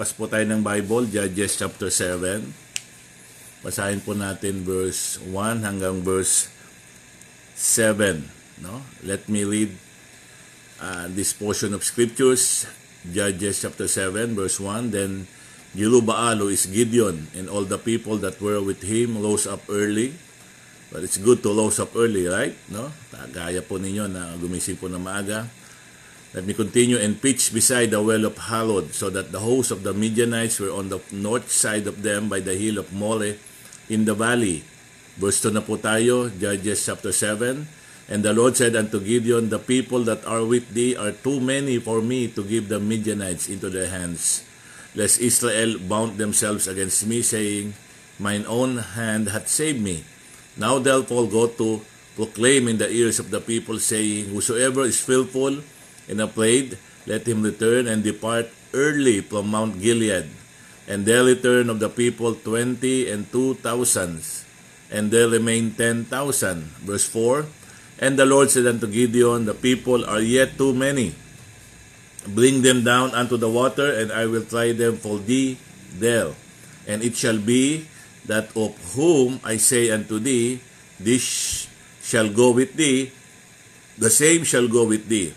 Bukas po tayo ng Bible, Judges chapter 7. Basahin po natin verse 1 hanggang verse 7. No? Let me read uh, this portion of scriptures, Judges chapter 7, verse 1. Then Jerubbaal, who is Gideon, and all the people that were with him rose up early. But it's good to rose up early, right? No? Gaya po ninyo na gumising po na maaga Let me continue and pitch beside the well of Harod, so that the host of the Midianites were on the north side of them by the hill of More in the valley. Verse 2 na po tayo, Judges chapter 7. And the Lord said unto Gideon, The people that are with thee are too many for me to give the Midianites into their hands, lest Israel bound themselves against me, saying, Mine own hand hath saved me. Now therefore go to proclaim in the ears of the people, saying, Whosoever is filthful, and afraid, let him return and depart early from Mount Gilead. And there return of the people twenty and two thousands, and there remain ten thousand. Verse 4 And the Lord said unto Gideon, The people are yet too many. Bring them down unto the water, and I will try them for thee there. And it shall be that of whom I say unto thee, This shall go with thee, the same shall go with thee.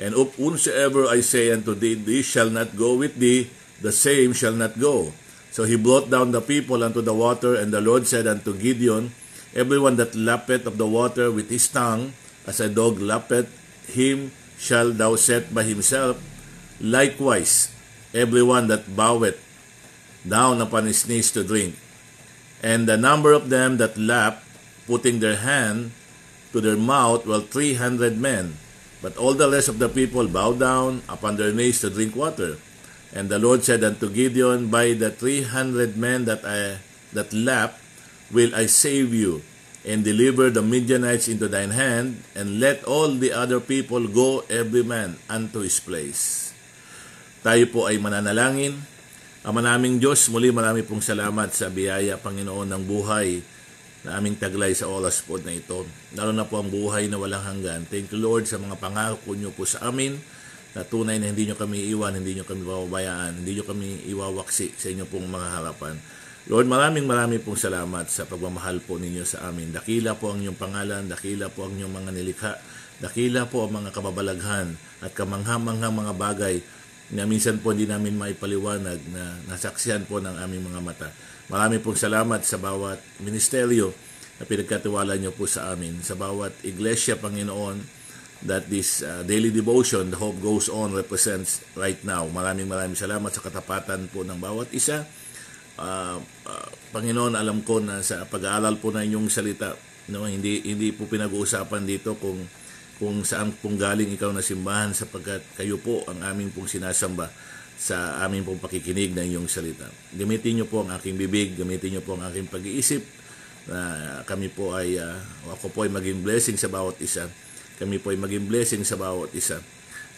And of whomsoever I say unto thee, this shall not go with thee, the same shall not go. So he brought down the people unto the water, and the Lord said unto Gideon, Everyone that lappeth of the water with his tongue, as a dog lappeth, him shall thou set by himself. Likewise, everyone that boweth down upon his knees to drink. And the number of them that lap, putting their hand to their mouth, were three hundred men. But all the rest of the people bowed down upon their knees to drink water. And the Lord said unto Gideon, By the three hundred men that I that lap will I save you, and deliver the Midianites into thine hand, and let all the other people go every man unto his place. Tayo po ay mananalangin. Ama naming Diyos, muli marami pong salamat sa biyaya, Panginoon, ng buhay na aming taglay sa oras po na ito. Lalo na po ang buhay na walang hanggan. Thank you Lord sa mga pangako niyo po sa amin na tunay na hindi niyo kami iwan, hindi niyo kami bababayaan, hindi niyo kami iwawaksi sa inyo pong mga harapan. Lord, maraming maraming pong salamat sa pagmamahal po ninyo sa amin. Dakila po ang inyong pangalan, dakila po ang inyong mga nilikha, dakila po ang mga kababalaghan at kamanghamanghang mga bagay na minsan po hindi namin maipaliwanag na nasaksihan po ng aming mga mata. Marami pong salamat sa bawat ministeryo na pinagkatiwala niyo po sa amin, sa bawat iglesia, Panginoon, that this uh, daily devotion, the Hope Goes On, represents right now. Maraming maraming salamat sa katapatan po ng bawat isa. Uh, uh, Panginoon, alam ko na sa pag-aaral po na inyong salita, no, hindi hindi po pinag-uusapan dito kung kung saan pong galing ikaw na simbahan sapagkat kayo po ang aming pong sinasamba sa aming pong pakikinig ng iyong salita. Gamitin niyo po ang aking bibig, gamitin niyo po ang aking pag-iisip na kami po ay, uh, ako po ay maging blessing sa bawat isa. Kami po ay maging blessing sa bawat isa.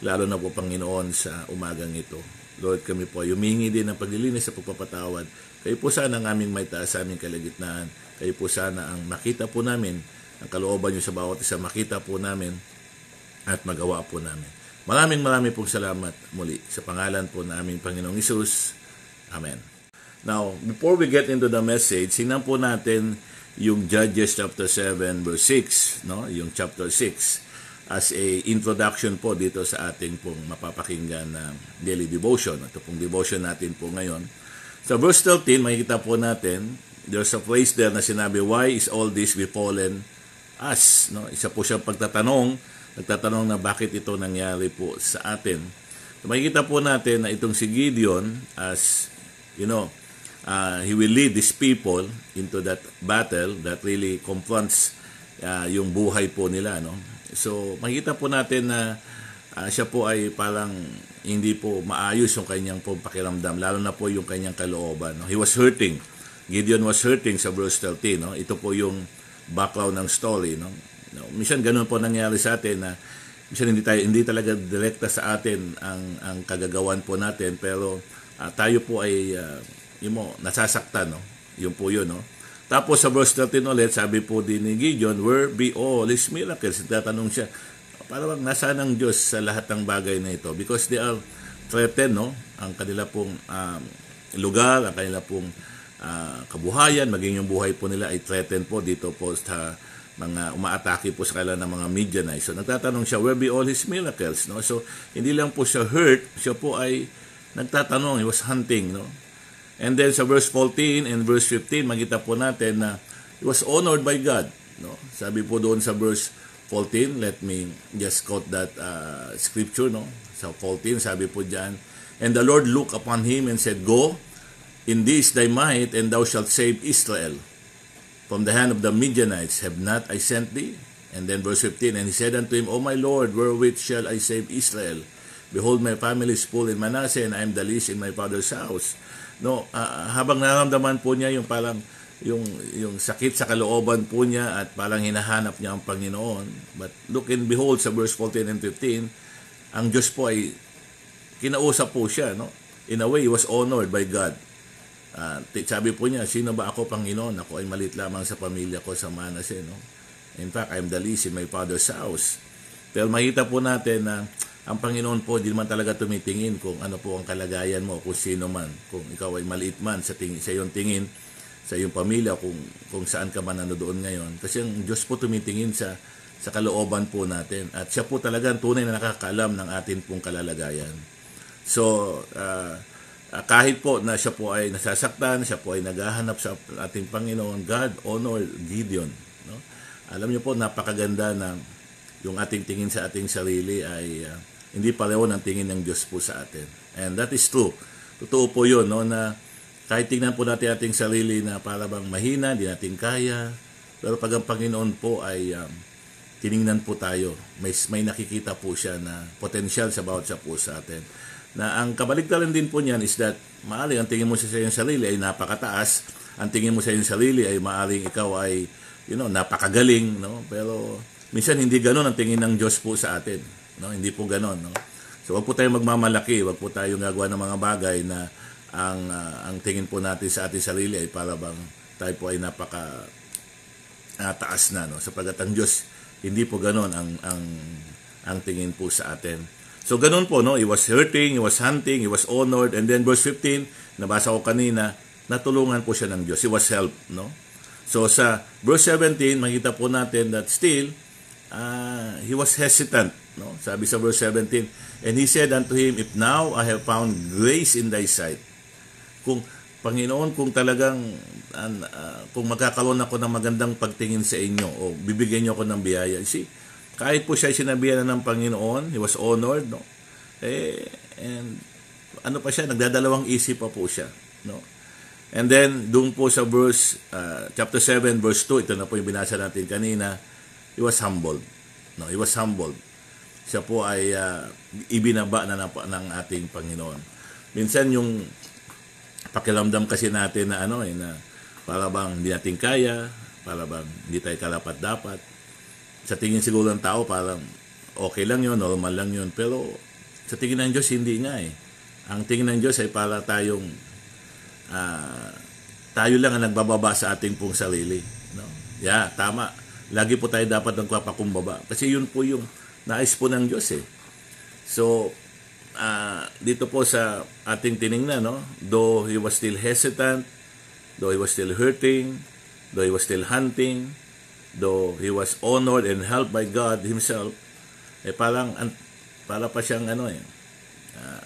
Lalo na po Panginoon sa umagang ito. Lord, kami po ay humingi din ng paglilinis sa pagpapatawad. Kayo po sana ang aming may taas sa aming kalagitnaan. Kayo po sana ang makita po namin, ang kalooban niyo sa bawat isa, makita po namin at magawa po namin. Maraming maraming pong salamat muli sa pangalan po ng aming Panginoong Isus. Amen. Now, before we get into the message, sinan po natin yung Judges chapter 7 verse 6, no? Yung chapter 6 as a introduction po dito sa ating pong mapapakinggan na daily devotion. Ito pong devotion natin po ngayon. Sa verse 13, makikita po natin, there's a phrase there na sinabi, Why is all this befallen us? No? Isa po siyang pagtatanong nagtatanong na bakit ito nangyari po sa atin. Makikita po natin na itong si Gideon as, you know, uh, he will lead these people into that battle that really confronts uh, yung buhay po nila. No? So, makikita po natin na uh, siya po ay parang hindi po maayos yung kanyang po pakiramdam, lalo na po yung kanyang kalooban. No? He was hurting. Gideon was hurting sa verse 13. No? Ito po yung background ng story. No? No, minsan ganun po nangyari sa atin na minsan hindi tayo hindi talaga direkta sa atin ang ang kagagawan po natin pero uh, tayo po ay uh, yung mo nasasaktan no. Yun po yun no. Tapos sa verse 13 ulit, sabi po din ni Gideon, where be all his miracles? Tatanong siya, para bang nasaan ang Diyos sa lahat ng bagay na ito? Because they are threaten no ang kanila pong um, lugar, ang kanila pong uh, kabuhayan, maging yung buhay po nila ay threaten po dito po sa mga umaatake po sa kanila ng mga Midianites. So nagtatanong siya, where be all his miracles? No? So hindi lang po siya hurt, siya po ay nagtatanong, he was hunting. No? And then sa verse 14 and verse 15, makita po natin na he was honored by God. No? Sabi po doon sa verse 14, let me just quote that uh, scripture. No? Sa 14, sabi po dyan, And the Lord looked upon him and said, Go, in this thy might, and thou shalt save Israel from the hand of the Midianites. Have not I sent thee? And then verse 15, And he said unto him, O my Lord, wherewith shall I save Israel? Behold, my family is full in Manasseh, and I am the least in my father's house. No, uh, habang nararamdaman po niya yung parang yung yung sakit sa kalooban po niya at parang hinahanap niya ang Panginoon. But look and behold sa verse 14 and 15, ang Diyos po ay kinausap po siya, no? In a way, he was honored by God. Uh, sabi po niya, sino ba ako, Panginoon? Ako ay malit lamang sa pamilya ko sa Manase, no? In fact, I'm the least in my father's house. Pero makita po natin na ang Panginoon po, di man talaga tumitingin kung ano po ang kalagayan mo, kung sino man. Kung ikaw ay maliit man sa, tingin, sa iyong tingin, sa iyong pamilya, kung, kung saan ka man nandoon ngayon. Kasi ang Diyos po tumitingin sa sa kalooban po natin. At siya po talaga ang tunay na nakakaalam ng atin pong kalalagayan. So, uh, kahit po na siya po ay nasasaktan, siya po ay naghahanap sa ating Panginoon, God honor Gideon. No? Alam niyo po, napakaganda na yung ating tingin sa ating sarili ay uh, hindi pareho ng tingin ng Diyos po sa atin. And that is true. Totoo po yun, no, na kahit tingnan po natin ating sarili na para bang mahina, hindi natin kaya, pero pag ang Panginoon po ay um, tiningnan po tayo, may, may nakikita po siya na potensyal sa bawat sa po sa atin na ang kabaligtaran din po niyan is that maaring ang tingin mo sa iyong sarili ay napakataas, ang tingin mo sa iyong sarili ay maaring ikaw ay you know, napakagaling, no? Pero minsan hindi ganoon ang tingin ng Diyos po sa atin, no? Hindi po ganoon, no? So wag po tayong magmamalaki, wag po tayong gagawa ng mga bagay na ang uh, ang tingin po natin sa ating sarili ay para bang tayo po ay napaka uh, taas na no sapagkat ang Diyos hindi po ganoon ang ang ang tingin po sa atin So ganun po, no? He was hurting, he was hunting, he was honored. And then verse 15, nabasa ko kanina, natulungan po siya ng Diyos. He was helped, no? So sa verse 17, makita po natin that still, uh, he was hesitant, no? Sabi sa verse 17, And he said unto him, If now I have found grace in thy sight, kung Panginoon, kung talagang uh, kung magkakaroon ako ng magandang pagtingin sa inyo o bibigyan niyo ako ng biyaya, see, kahit po siya sinabihan na ng Panginoon, he was honored, no? Eh, and ano pa siya, nagdadalawang isip pa po siya, no? And then, doon po sa verse, uh, chapter 7, verse 2, ito na po yung binasa natin kanina, he was humbled. No, he was humbled. Siya po ay uh, ibinaba na ng, ng ating Panginoon. Minsan yung pakiramdam kasi natin na ano eh, na para bang hindi natin kaya, para bang hindi tayo kalapat dapat, sa tingin siguro ng tao parang okay lang yun, normal lang yun. Pero sa tingin ng Diyos, hindi nga eh. Ang tingin ng Diyos ay para tayong uh, tayo lang ang nagbababa sa ating pong sarili. No? Yeah, tama. Lagi po tayo dapat nagpapakumbaba. Kasi yun po yung nais po ng Diyos eh. So, uh, dito po sa ating tiningnan, no? though he was still hesitant, though he was still hurting, though he was still hunting, though he was honored and helped by God himself, eh parang para pa siyang ano eh, uh,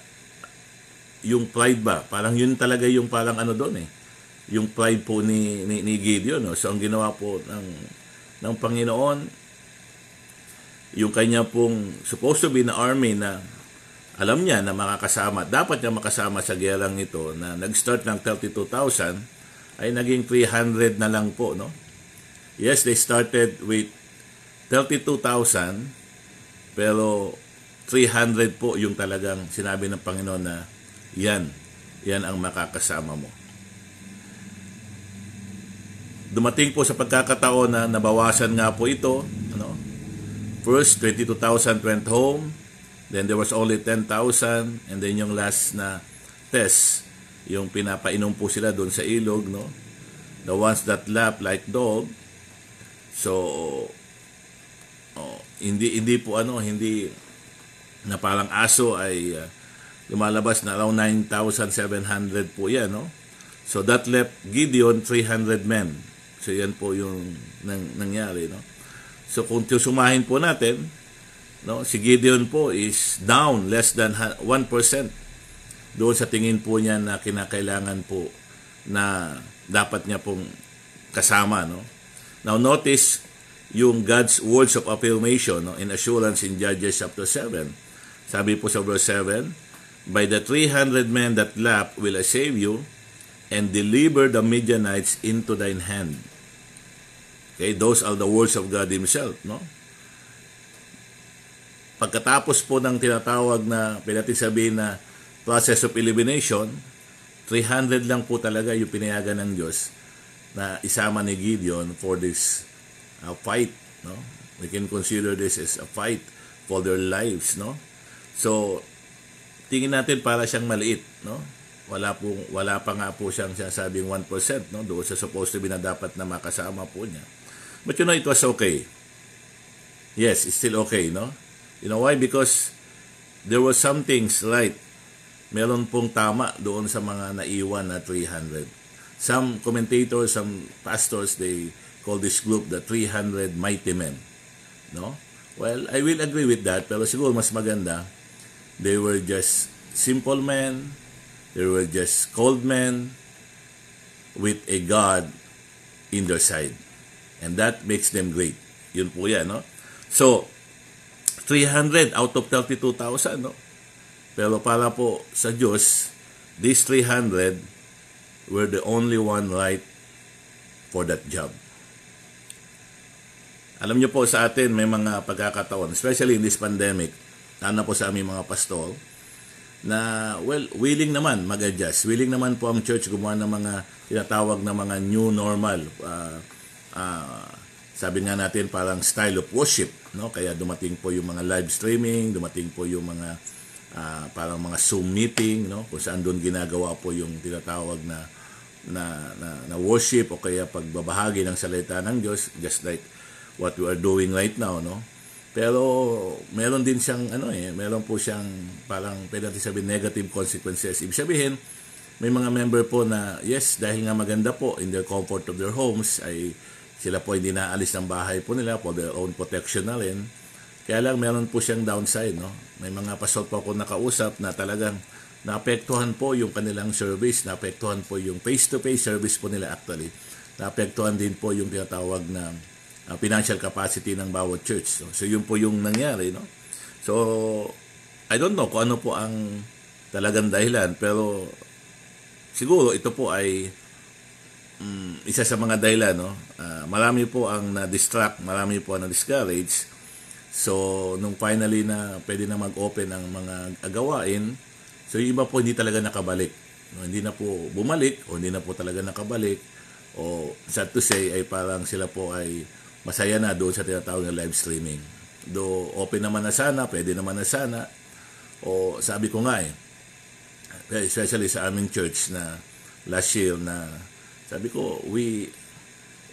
yung pride ba, parang yun talaga yung parang ano doon eh, yung pride po ni, ni, ni Gideon. No? So ang ginawa po ng, ng Panginoon, yung kanya pong supposed to be na army na alam niya na makakasama, dapat niya makasama sa gerang ito na nag-start ng 32,000 ay naging 300 na lang po, no? Yes, they started with 32,000 pero 300 po yung talagang sinabi ng Panginoon na yan, yan ang makakasama mo. Dumating po sa pagkakataon na nabawasan nga po ito. Ano? First, 22,000 went home. Then there was only 10,000. And then yung last na test, yung pinapainom po sila doon sa ilog. No? The ones that lap like dog, So oh, hindi hindi po ano, hindi na parang aso ay uh, lumalabas na around 9,700 po yan, no? So that left Gideon 300 men. So yan po yung nang, nangyari, no? So kung sumahin po natin, no, si Gideon po is down less than 1% doon sa tingin po niya na kinakailangan po na dapat niya pong kasama, no? Now notice yung God's words of affirmation no, in assurance in Judges chapter 7. Sabi po sa verse 7, By the 300 men that lap will I save you and deliver the Midianites into thine hand. Okay, those are the words of God Himself, no? Pagkatapos po ng tinatawag na, pinatin sabihin na process of elimination, 300 lang po talaga yung pinayagan ng Diyos na isama ni Gideon for this uh, fight, no? We can consider this as a fight for their lives, no? So, tingin natin para siyang maliit, no? Wala po wala pa nga po siyang sinasabing 1%, no? Doon sa supposed to be na dapat na makasama po niya. But you know, it was okay. Yes, it's still okay, no? You know why? Because there were some things right. Meron pong tama doon sa mga naiwan na 300. Some commentators, some pastors, they call this group the 300 mighty men. No? Well, I will agree with that, pero siguro mas maganda, they were just simple men, they were just cold men with a God in their side. And that makes them great. Yun po yan, no? So, 300 out of 32,000, no? Pero para po sa Diyos, these 300 were the only one right for that job. Alam niyo po sa atin, may mga pagkakataon, especially in this pandemic, lalo po sa aming mga pastol, na, well, willing naman mag-adjust. Willing naman po ang church gumawa ng mga tinatawag na mga new normal. Uh, uh, sabi nga natin parang style of worship. No? Kaya dumating po yung mga live streaming, dumating po yung mga uh, parang mga Zoom meeting, no? kung saan doon ginagawa po yung tinatawag na, na, na, na worship o kaya pagbabahagi ng salita ng Diyos, just like what we are doing right now, no? Pero meron din siyang ano eh, meron po siyang parang pwede natin sabihin negative consequences. Ibig sabihin, may mga member po na yes, dahil nga maganda po in their comfort of their homes ay sila po hindi naalis ng bahay po nila for their own protection na rin. Kaya lang meron po siyang downside, no? May mga pastor po ako nakausap na talagang naapektuhan po yung kanilang service, naapektuhan po yung face-to-face service po nila actually. Naapektuhan din po yung tinatawag na uh, financial capacity ng bawat church. So, so yun po yung nangyari, no? So I don't know kung ano po ang talagang dahilan pero siguro ito po ay um, isa sa mga dahilan, no? Uh, marami po ang na-distract, marami po ang na-discourage. So, nung finally na pwede na mag-open ang mga agawain, so yung iba po hindi talaga nakabalik. No, hindi na po bumalik o hindi na po talaga nakabalik o sad to say ay parang sila po ay masaya na doon sa tinatawag na live streaming. Do open naman na sana, pwede naman na sana. O sabi ko nga eh, especially sa aming church na last year na sabi ko, we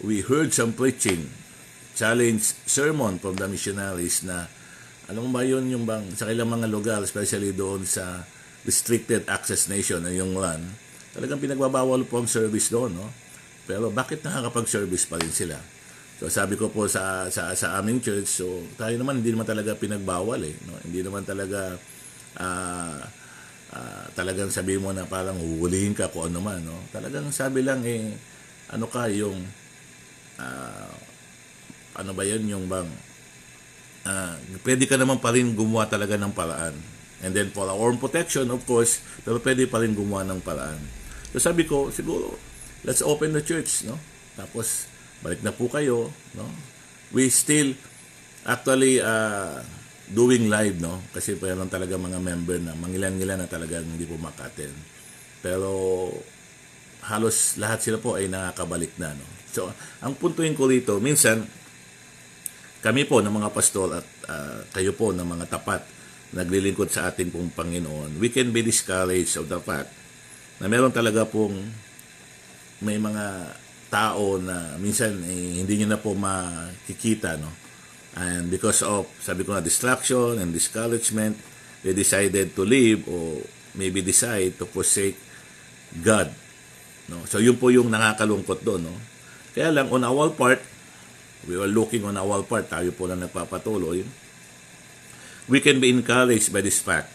we heard some preaching, challenge sermon from the missionaries na alam ba yun yung bang sa kailang mga lugar, especially doon sa restricted access nation na yung LAN, talagang pinagbabawal po ang service doon, no? Pero bakit nakakapag-service pa rin sila? So sabi ko po sa sa sa aming church, so tayo naman hindi naman talaga pinagbawal eh, no? Hindi naman talaga uh, uh, talagang sabi mo na parang huhulihin ka kung ano man, no? Talagang sabi lang eh ano ka yung uh, ano ba 'yan yung bang uh, pwede ka naman pa rin gumawa talaga ng paraan. And then for our own protection, of course, pero pwede pa rin gumawa ng paraan. So sabi ko, siguro, let's open the church, no? Tapos, balik na po kayo, no? We still actually uh, doing live, no? Kasi meron talaga mga member na mangilan-ngilan na talagang hindi po makaten. Pero halos lahat sila po ay nakakabalik na, no? So, ang puntuin ko rito, minsan, kami po ng mga pastor at uh, kayo po ng mga tapat naglilingkod sa ating pong Panginoon, we can be discouraged of the fact na meron talaga pong may mga tao na minsan eh, hindi niyo na po makikita no and because of sabi ko na distraction and discouragement they decided to leave o maybe decide to forsake God. No? So yun po yung nakakalungkot doon. No? Kaya lang, on our part, we are looking on our part, tayo po na nagpapatuloy, we can be encouraged by this fact.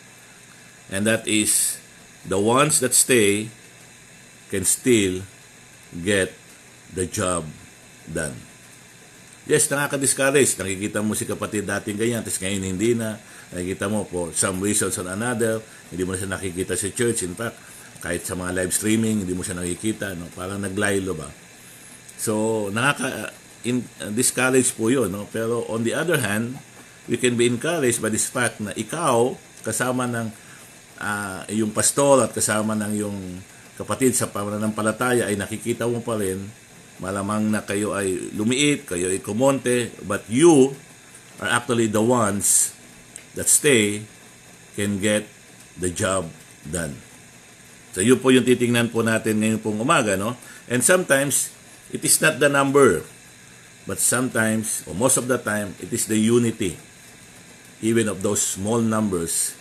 And that is, the ones that stay can still get the job done. Yes, nakaka-discourage. Nakikita mo si kapatid dating ganyan, tapos ngayon hindi na. Nakikita mo po some reasons or another, hindi mo na siya nakikita sa church. In fact, kahit sa mga live streaming, hindi mo siya nakikita. No? Parang naglaylo ba? So, nakaka-discourage po yun. No? Pero on the other hand, we can be encouraged by this fact na ikaw, kasama ng uh, yung pastor at kasama ng yung kapatid sa pananampalataya ay nakikita mo pa rin malamang na kayo ay lumiit, kayo ay kumonte, but you are actually the ones that stay can get the job done. So yun po yung titingnan po natin ngayon pong umaga, no? And sometimes, it is not the number, but sometimes, or most of the time, it is the unity. Even of those small numbers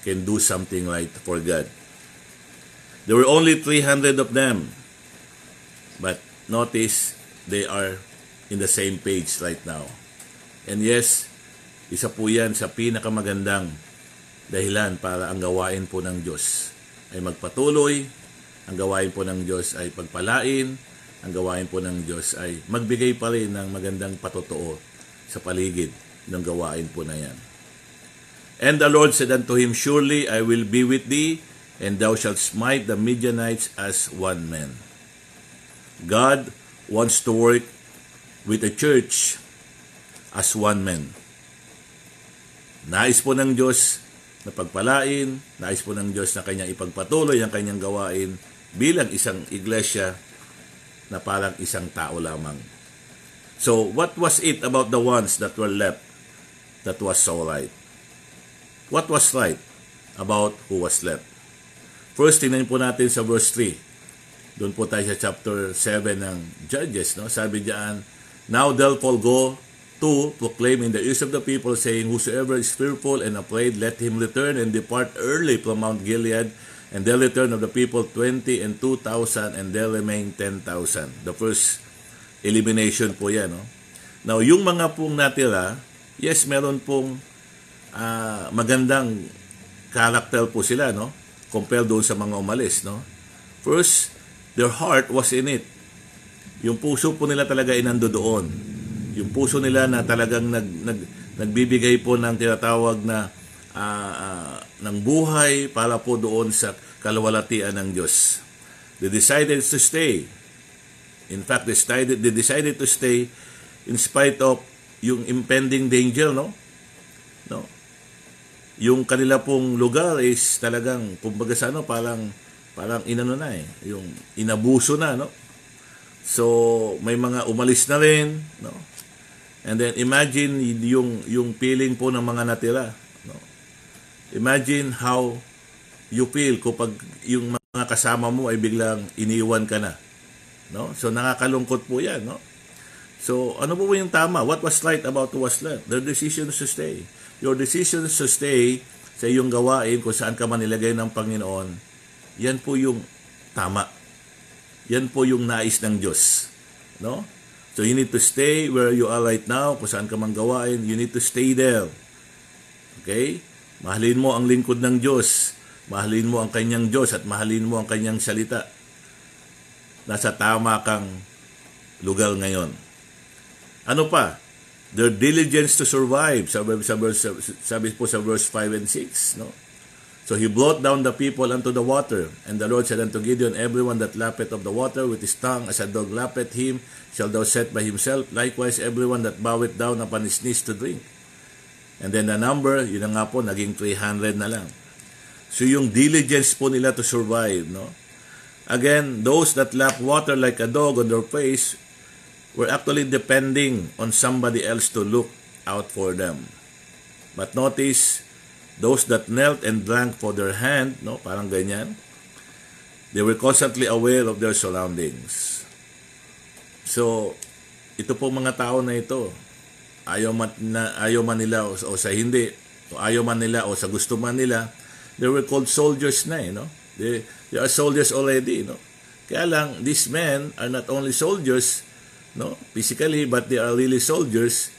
can do something right for God. There were only 300 of them, but notice they are in the same page right now. And yes, isa po yan sa pinakamagandang dahilan para ang gawain po ng Diyos ay magpatuloy, ang gawain po ng Diyos ay pagpalain, ang gawain po ng Diyos ay magbigay pa rin ng magandang patotoo sa paligid ng gawain po na yan. And the Lord said unto him, Surely I will be with thee, and thou shalt smite the Midianites as one man. God wants to work with the church as one man. Nais po ng Diyos na pagpalain, nais po ng Diyos na kanyang ipagpatuloy ang kanyang gawain bilang isang iglesia na parang isang tao lamang. So, what was it about the ones that were left that was so right? What was right about who was left? First, tingnan po natin sa verse 3 doon po tayo sa chapter 7 ng Judges. No? Sabi diyan, Now therefore go to proclaim in the ears of the people, saying, Whosoever is fearful and afraid, let him return and depart early from Mount Gilead. And there return of the people 20 and 2,000 and there remain 10,000. The first elimination po yan. No? Now, yung mga pong natira, yes, meron pong uh, magandang character po sila, no? Compare doon sa mga umalis, no? First, their heart was in it. Yung puso po nila talaga ay doon. Yung puso nila na talagang nag, nag, nagbibigay po ng tinatawag na uh, uh, ng buhay para po doon sa kalawalatian ng Diyos. They decided to stay. In fact, they decided, they decided to stay in spite of yung impending danger, no? No? Yung kanila pong lugar is talagang, kumbaga sa ano, parang parang inano na eh, yung inabuso na, no? So, may mga umalis na rin, no? And then imagine yung yung feeling po ng mga natira? Imagine how you feel kapag yung mga kasama mo ay biglang iniwan ka na. No? So nakakalungkot po 'yan, no? So ano po yung tama? What was right about who was left? Their decision to stay. Your decision to stay sa iyong gawain kung saan ka man nilagay ng Panginoon yan po yung tama. Yan po yung nais ng Diyos. No? So you need to stay where you are right now, kung saan ka man gawain, you need to stay there. Okay? Mahalin mo ang lingkod ng Diyos. Mahalin mo ang kanyang Diyos at mahalin mo ang kanyang salita. Nasa tama kang lugar ngayon. Ano pa? Their diligence to survive. Sabi, sabi, sabi po sa verse 5 and 6. No? So he brought down the people unto the water. And the Lord said unto Gideon, Everyone that lappeth of the water with his tongue, as a dog lappeth him, shall thou set by himself. Likewise, everyone that boweth down upon his knees to drink. And then the number, yun na nga po, naging 300 na lang. So yung diligence po nila to survive, no? Again, those that lap water like a dog on their face were actually depending on somebody else to look out for them. But notice, Those that knelt and drank for their hand, no, parang ganyan, they were constantly aware of their surroundings. So, ito po mga tao na ito, ayaw man, na, ayaw man nila o, o sa hindi, o ayaw man nila o sa gusto man nila, they were called soldiers na eh, no? They, they are soldiers already, no? Kaya lang, these men are not only soldiers, no? Physically, but they are really soldiers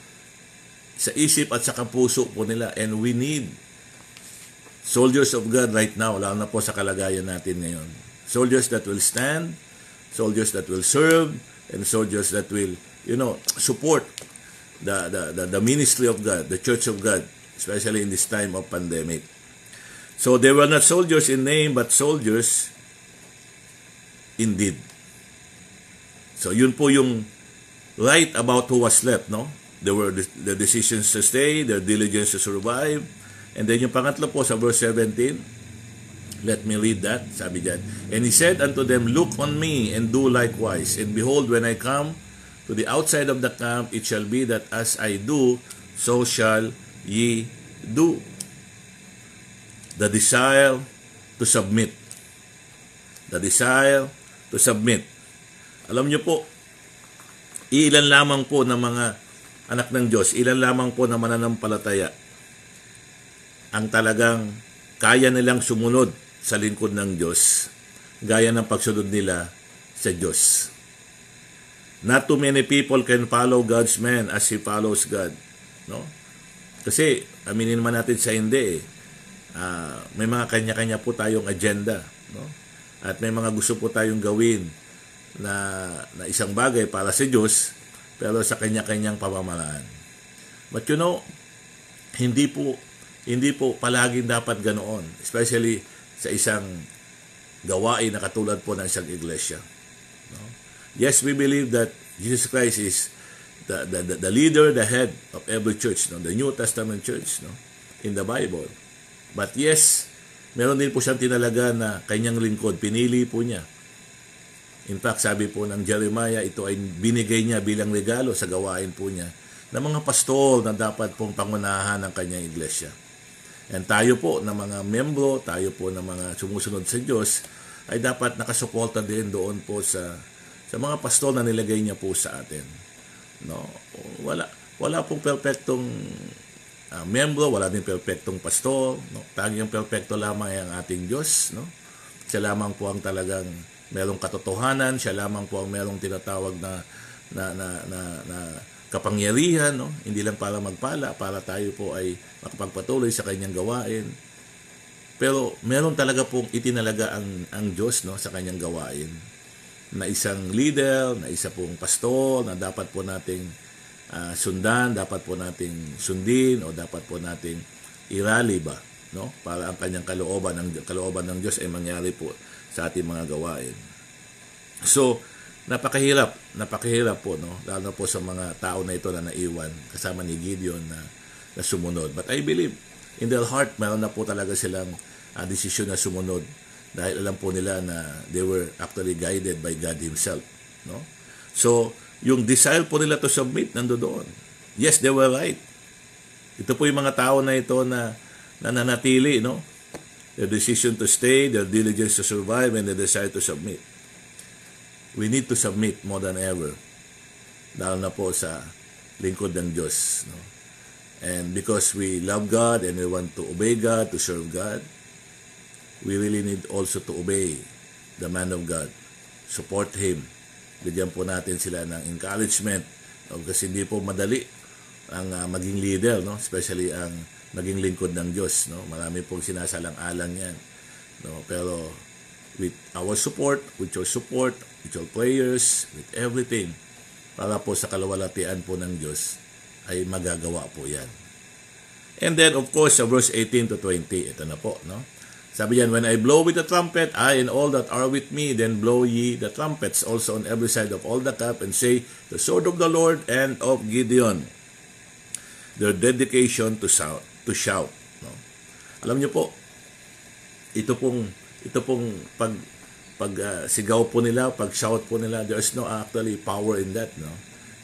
sa isip at sa puso po nila. And we need soldiers of God right now, lalo na po sa kalagayan natin ngayon. Soldiers that will stand, soldiers that will serve, and soldiers that will, you know, support the, the, the, the ministry of God, the church of God, especially in this time of pandemic. So they were not soldiers in name, but soldiers indeed. So yun po yung right about who was left, no? There were the, decisions to stay, their diligence to survive. And then yung pangatlo po sa verse 17, let me read that, sabi dyan. And he said unto them, Look on me and do likewise. And behold, when I come to the outside of the camp, it shall be that as I do, so shall ye do. The desire to submit. The desire to submit. Alam niyo po, ilan lamang po ng mga anak ng Diyos, ilan lamang po na mananampalataya ang talagang kaya nilang sumunod sa lingkod ng Diyos gaya ng pagsunod nila sa Diyos. Not too many people can follow God's man as He follows God. No? Kasi, aminin naman natin sa hindi eh. Uh, may mga kanya-kanya po tayong agenda. No? At may mga gusto po tayong gawin na, na isang bagay para sa Diyos, pero sa kanya-kanyang pamamaraan. But you know, hindi po hindi po palaging dapat ganoon, especially sa isang gawain na katulad po ng isang iglesia. Yes, we believe that Jesus Christ is the, the, the leader, the head of every church, no? the New Testament church no? in the Bible. But yes, meron din po siyang tinalaga na kanyang lingkod. Pinili po niya. In fact, sabi po ng Jeremiah, ito ay binigay niya bilang regalo sa gawain po niya ng mga pastol na dapat pong pangunahan ng kanyang iglesia. And tayo po na mga membro, tayo po na mga sumusunod sa Diyos, ay dapat nakasuporta din doon po sa sa mga pastol na nilagay niya po sa atin. No? Wala wala pong perpektong uh, membro, wala din perpektong pastol, no? Tanging perpekto lamang ay ang ating Diyos, no? Siya lamang po ang talagang merong katotohanan, siya lamang po ang merong tinatawag na na na na, na kapangyarihan, no? hindi lang para magpala, para tayo po ay makapagpatuloy sa kanyang gawain. Pero meron talaga pong itinalaga ang, ang Diyos no, sa kanyang gawain na isang leader, na isa pong pastor, na dapat po nating uh, sundan, dapat po nating sundin, o dapat po nating irali ba, no? Para ang kanyang kalooban, ng kalooban ng Diyos ay mangyari po sa ating mga gawain. So, napakahirap, napakahirap po, no? Lalo po sa mga tao na ito na naiwan kasama ni Gideon na, na sumunod. But I believe, in their heart, meron na po talaga silang uh, desisyon na sumunod dahil alam po nila na they were actually guided by God Himself, no? So, yung desire po nila to submit, nando doon. Yes, they were right. Ito po yung mga tao na ito na nananatili, no? Their decision to stay, their diligence to survive, and their desire to submit we need to submit more than ever. Dahil na po sa lingkod ng Diyos. No? And because we love God and we want to obey God, to serve God, we really need also to obey the man of God. Support Him. Bigyan po natin sila ng encouragement. Kasi hindi po madali ang uh, maging leader, no? especially ang maging lingkod ng Diyos. No? Marami pong sinasalang-alang yan. No? Pero with our support, with your support, with your prayers, with everything, para po sa kalawalatian po ng Diyos, ay magagawa po yan. And then, of course, sa verse 18 to 20, ito na po, no? Sabi yan, When I blow with the trumpet, I and all that are with me, then blow ye the trumpets also on every side of all the camp, and say, The sword of the Lord and of Gideon. Their dedication to shout. To shout no? Alam niyo po, ito pong ito pong pag pag uh, sigaw po nila, pag shout po nila, there's no actually power in that, no?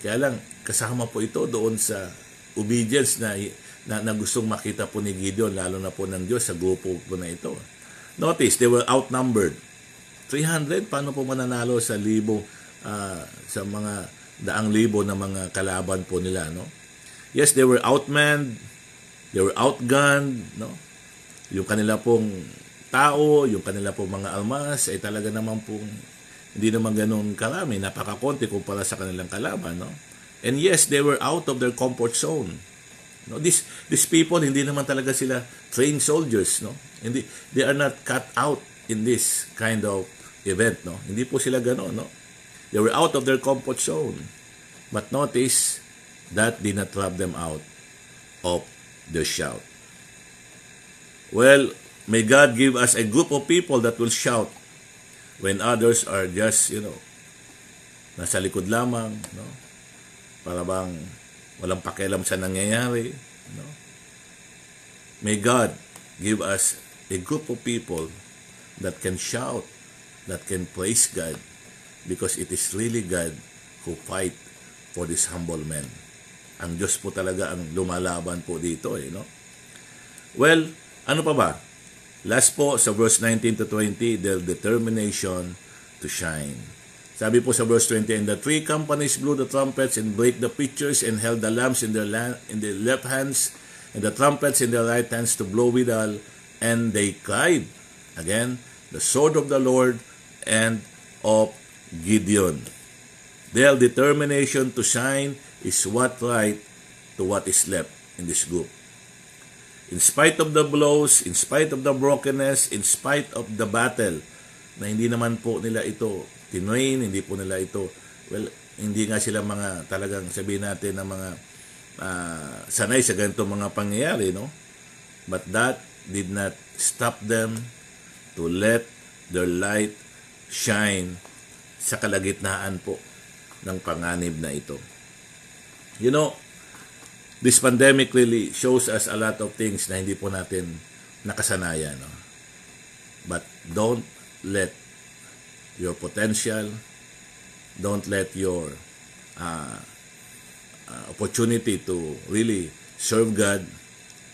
Kaya lang kasama po ito doon sa obedience na, na, na gustong makita po ni Gideon, lalo na po ng Diyos sa grupo po na ito. Notice, they were outnumbered. 300, paano po mananalo sa libo, uh, sa mga daang libo na mga kalaban po nila, no? Yes, they were outmanned, they were outgunned, no? yung kanila pong tao, yung kanila pong mga almas ay talaga naman pong hindi naman ganun karami, napakakonti kumpara sa kanilang kalaban, no? And yes, they were out of their comfort zone. No, these these people hindi naman talaga sila trained soldiers, no? Hindi they are not cut out in this kind of event, no? Hindi po sila ganoon, no? They were out of their comfort zone. But notice that did not rob them out of their shout. Well, may God give us a group of people that will shout when others are just, you know, nasa likod lamang, no? Para bang walang pakialam sa nangyayari, no? May God give us a group of people that can shout, that can praise God, because it is really God who fight for this humble man. Ang Diyos po talaga ang lumalaban po dito eh, no? Well, ano pa ba? Last po sa verse 19 to 20, their determination to shine. Sabi po sa verse 20, And the three companies blew the trumpets and brake the pitchers and held the lamps in their, la- in their left hands and the trumpets in their right hands to blow withal. And they cried, again, the sword of the Lord and of Gideon. Their determination to shine is what right to what is left in this group. In spite of the blows, in spite of the brokenness, in spite of the battle, na hindi naman po nila ito tinoin, hindi po nila ito, well, hindi nga sila mga talagang sabihin natin na mga uh, sanay sa ganito mga pangyayari, no? But that did not stop them to let their light shine sa kalagitnaan po ng panganib na ito. You know, this pandemic really shows us a lot of things na hindi po natin nakasanayan. No? But don't let your potential, don't let your uh, uh, opportunity to really serve God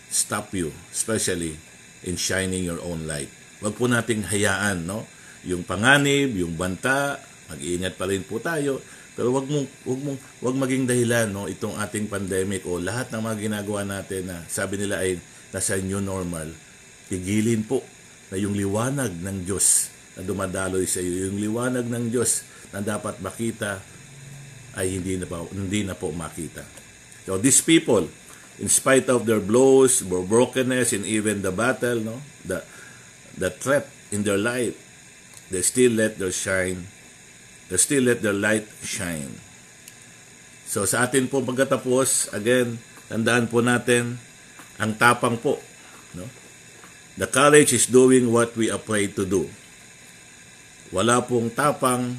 stop you, especially in shining your own light. Huwag po nating hayaan, no? Yung panganib, yung banta, mag-iingat pa rin po tayo. Pero wag mong wag mong wag maging dahilan no itong ating pandemic o lahat ng mga ginagawa natin na sabi nila ay nasa new normal. Tigilin po na yung liwanag ng Diyos na dumadaloy sa iyo, yung liwanag ng Diyos na dapat makita ay hindi na po, hindi na po makita. So these people, in spite of their blows, their brokenness, and even the battle, no, the the threat in their life, they still let their shine they still let their light shine. So sa atin po pagkatapos, again, tandaan po natin, ang tapang po. No? The courage is doing what we are to do. Wala pong tapang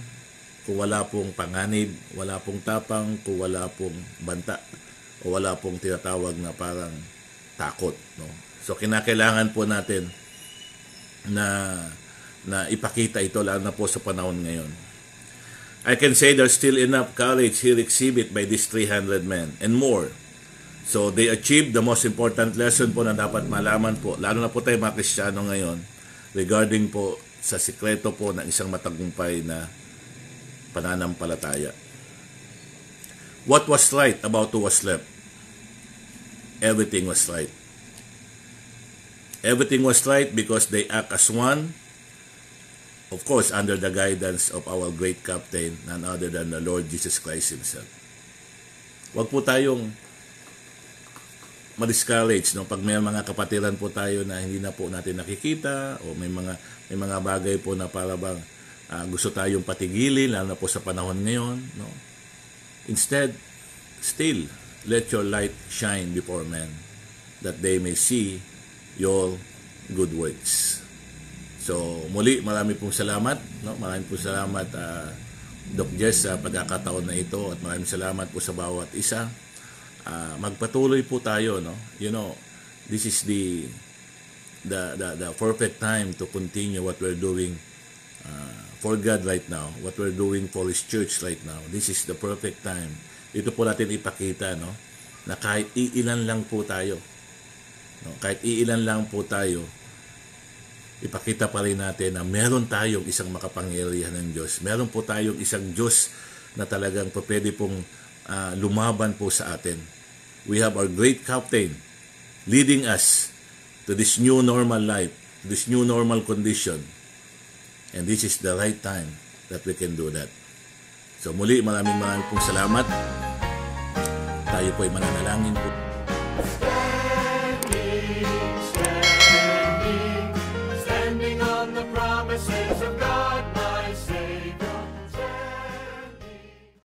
kung wala pong panganib, wala pong tapang kung wala pong banta, o wala pong tinatawag na parang takot. No? So kinakailangan po natin na na ipakita ito lalo na po sa panahon ngayon. I can say there's still enough courage here exhibit by these 300 men and more. So they achieved the most important lesson po na dapat malaman po, lalo na po tayo mga Kristiyano ngayon, regarding po sa sikreto po ng isang matagumpay na pananampalataya. What was right about who was left? Everything was right. Everything was right because they act as one of course, under the guidance of our great captain, none other than the Lord Jesus Christ Himself. Huwag po tayong ma-discourage no pag may mga kapatiran po tayo na hindi na po natin nakikita o may mga may mga bagay po na para bang uh, gusto tayong patigilin lalo na po sa panahon ngayon no instead still let your light shine before men that they may see your good works So muli marami pong salamat, no? Marami pong salamat uh, Doc Jess sa pagkakataon na ito at maraming salamat po sa bawat isa. Uh, magpatuloy po tayo, no? You know, this is the the the, the perfect time to continue what we're doing uh, for God right now, what we're doing for His church right now. This is the perfect time. Dito po natin ipakita, no? Na kahit iilan lang po tayo, no? kahit iilan lang po tayo, ipakita pa rin natin na meron tayong isang makapangyarihan ng Diyos. Meron po tayong isang Diyos na talagang pwede pong uh, lumaban po sa atin. We have our great captain leading us to this new normal life, this new normal condition. And this is the right time that we can do that. So muli, maraming maraming pong salamat. Tayo po ay mananalangin po.